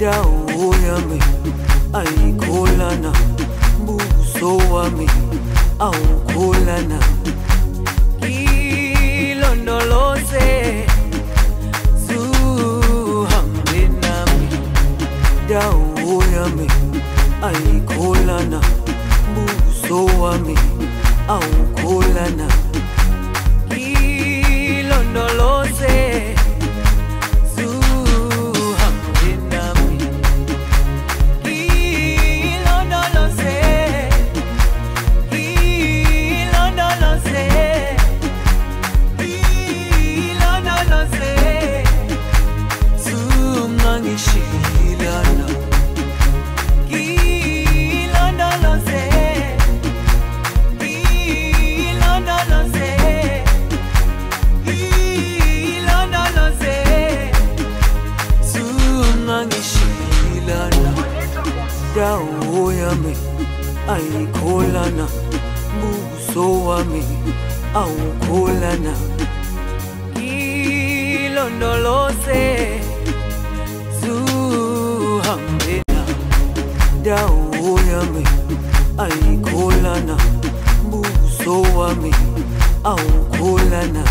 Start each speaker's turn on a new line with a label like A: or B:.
A: dawo yami ayikholana buso wami awukholana. Ilondoloze zuhambe nami. Dawo yami ayikholana buso wami awukholana dawo yami ayikholana buso wami awukholana. Ilondoloze zuhambena dawo yami ayikholana buso wami awukholana